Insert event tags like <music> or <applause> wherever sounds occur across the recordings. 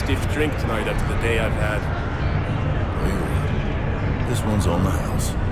stiff drink tonight after the day I've had. Really? This one's on the house.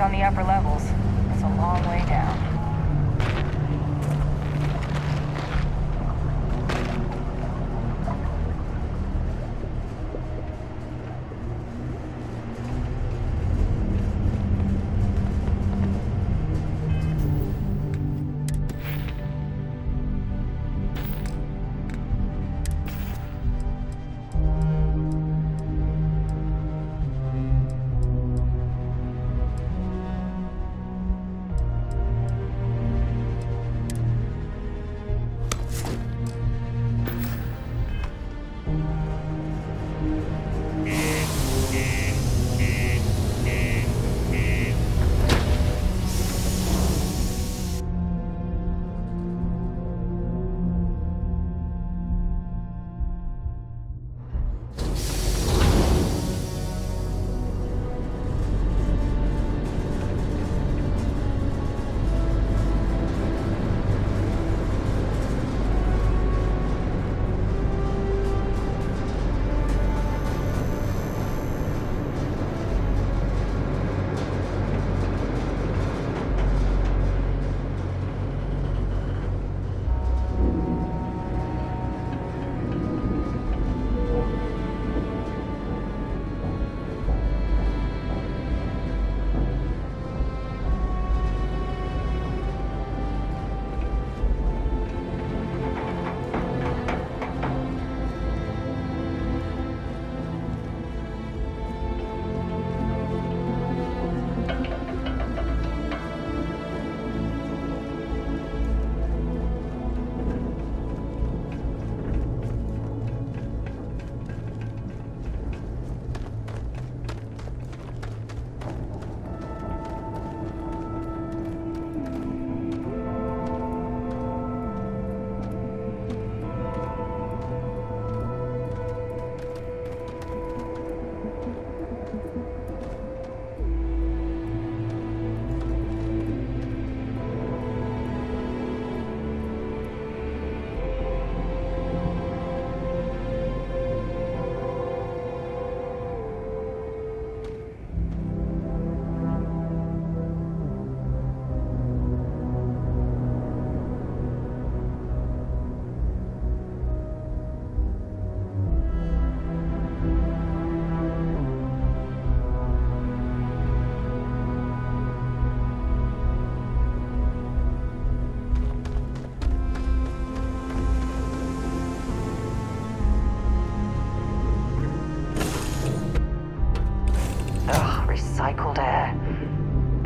on the upper level.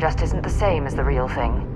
Just isn't the same as the real thing.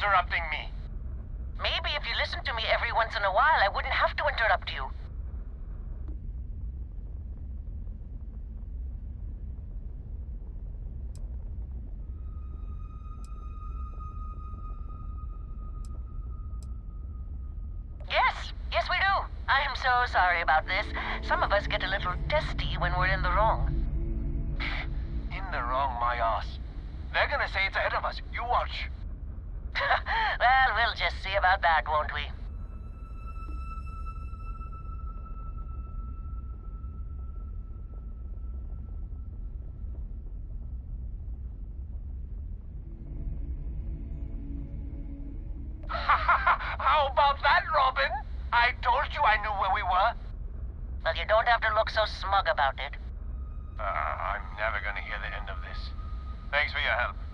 Interrupting me? Maybe if you listened to me every once in a while, I wouldn't have to interrupt you. Yes, yes we do. I am so sorry about this. Some of us get a little testy when we're in the wrong. In the wrong, my ass. They're gonna say it's ahead of us. You watch. Well, we'll just see about that, won't we? <laughs> How about that, Robin? I told you I knew where we were. Well, you don't have to look so smug about it. Uh, I'm never gonna hear the end of this. Thanks for your help.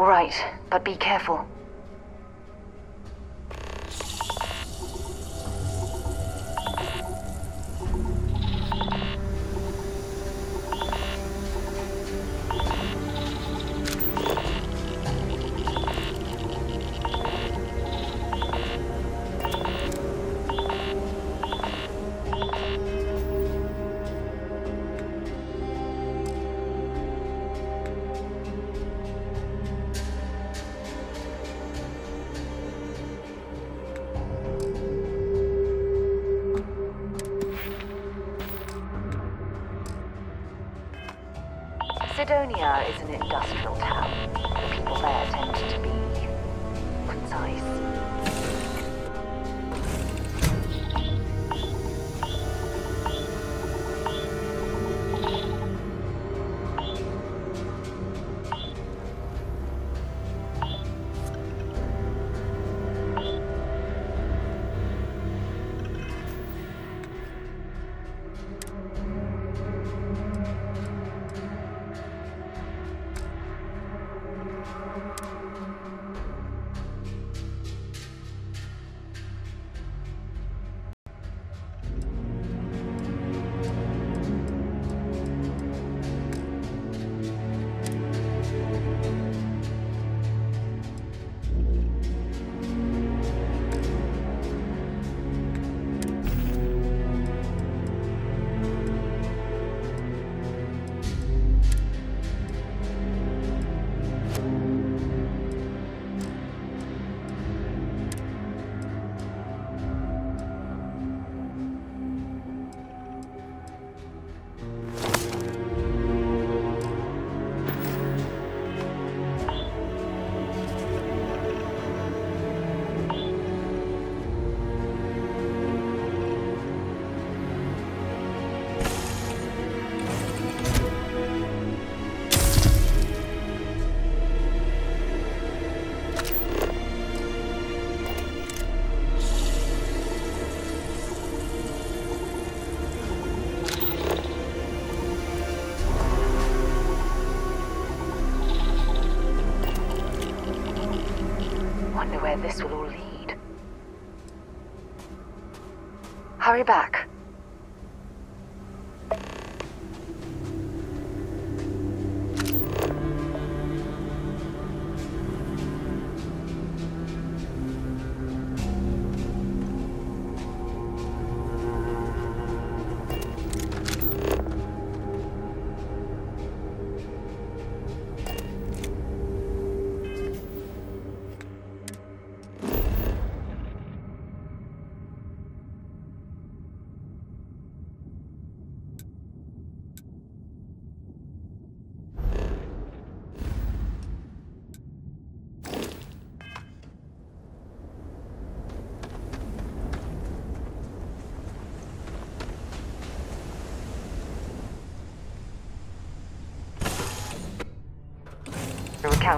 All right, but be careful. Cydonia is an industrial town. The people there tend to be Hurry back.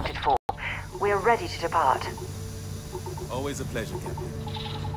Accounted for. We are ready to depart. Always a pleasure, Captain.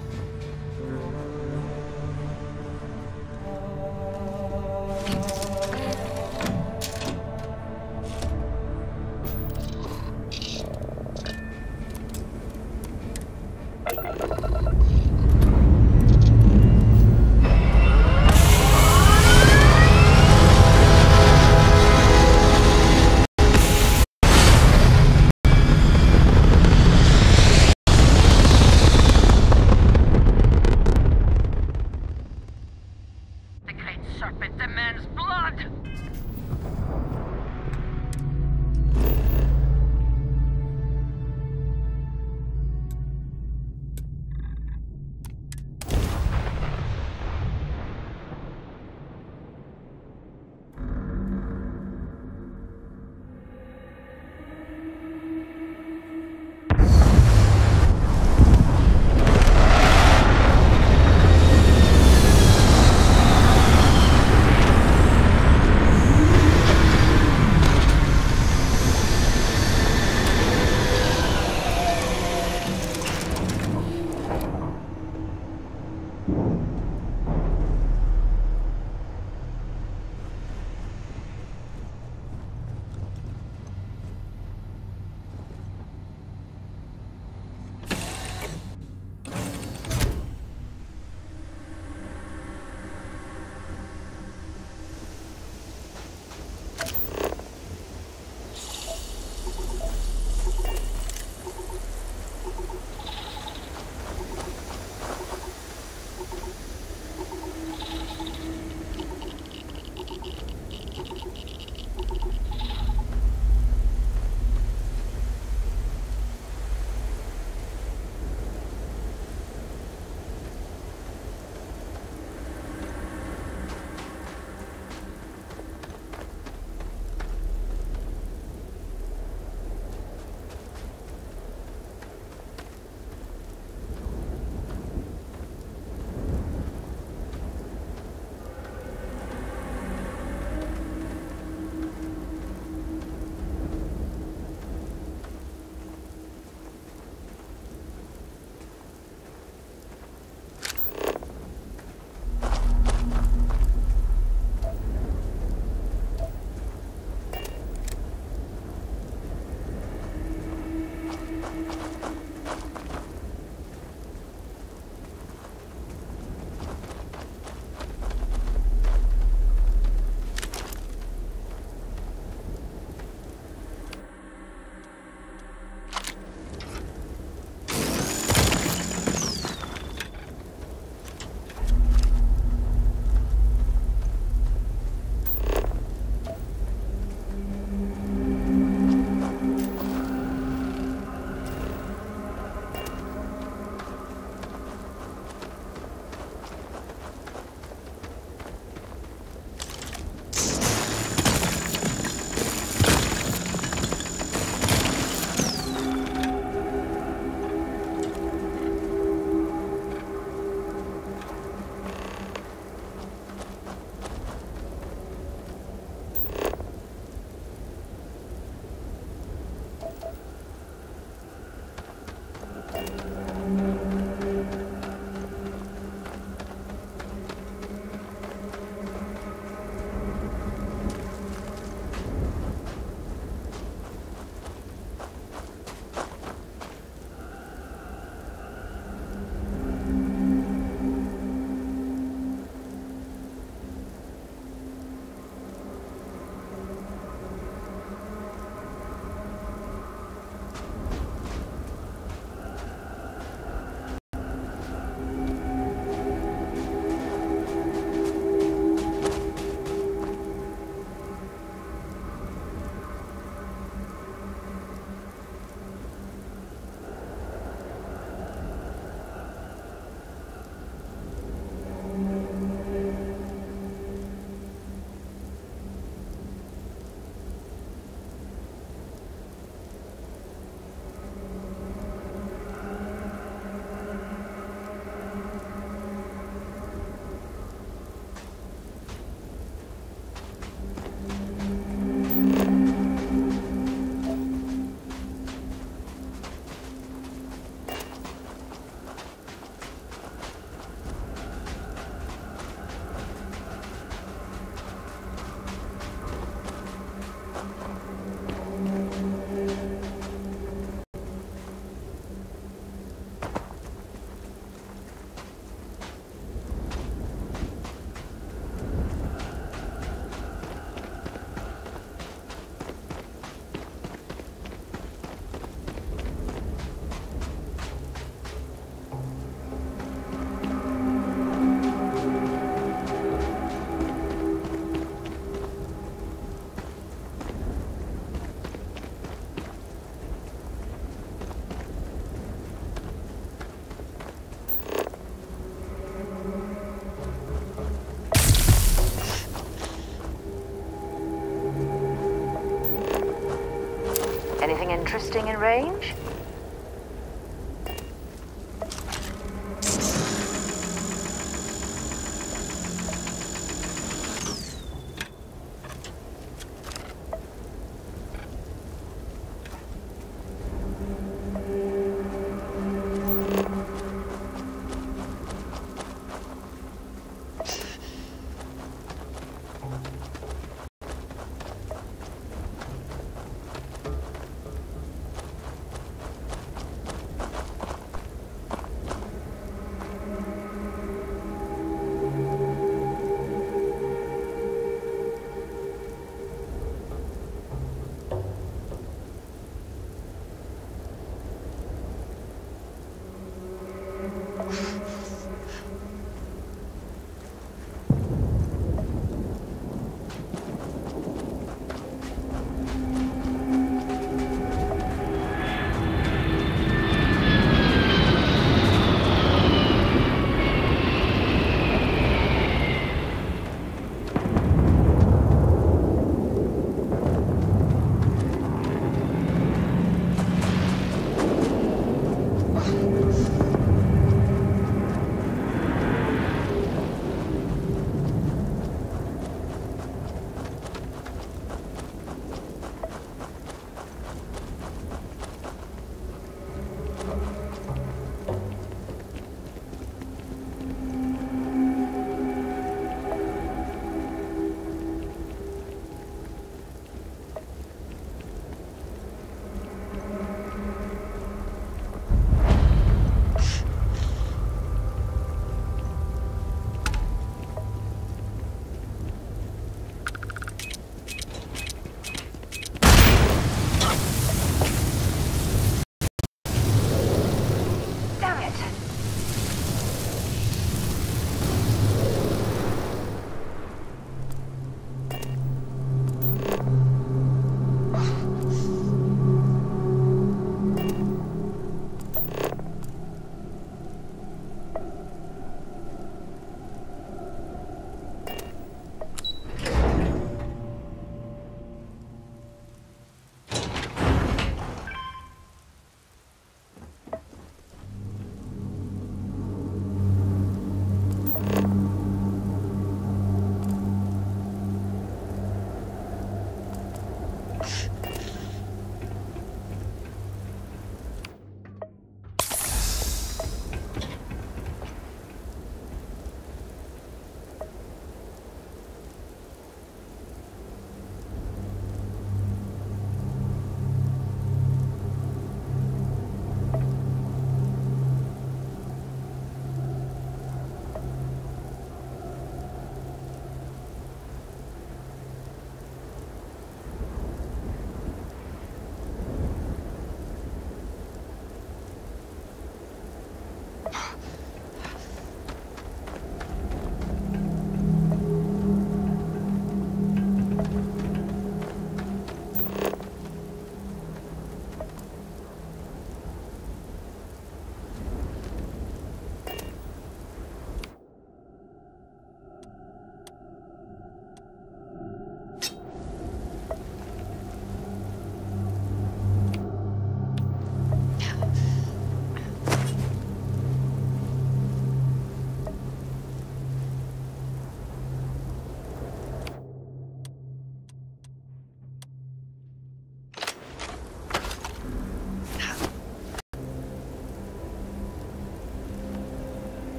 interesting in range?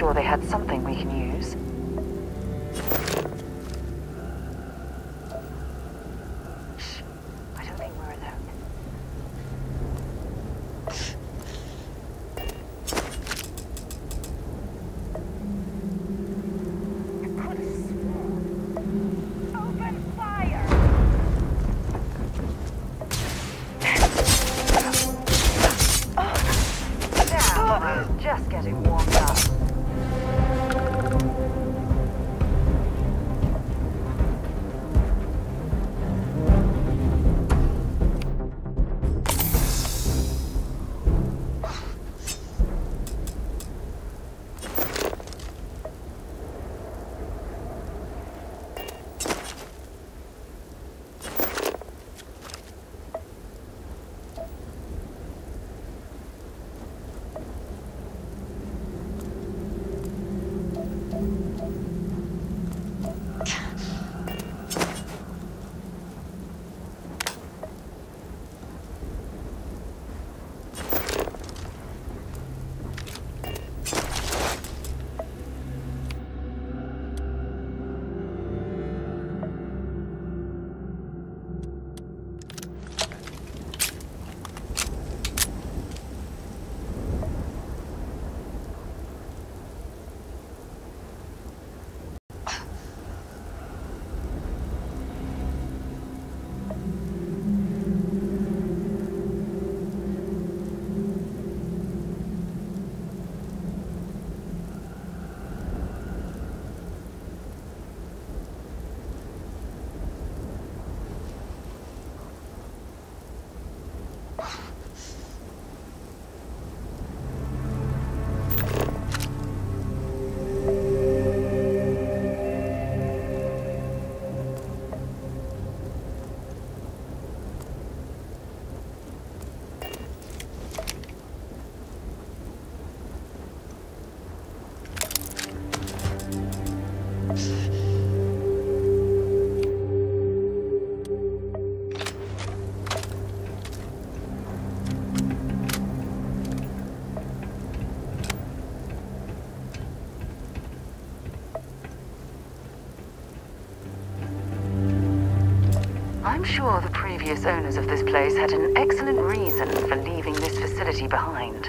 Sure they had something we can use. I'm sure the previous owners of this place had an excellent reason for leaving this facility behind.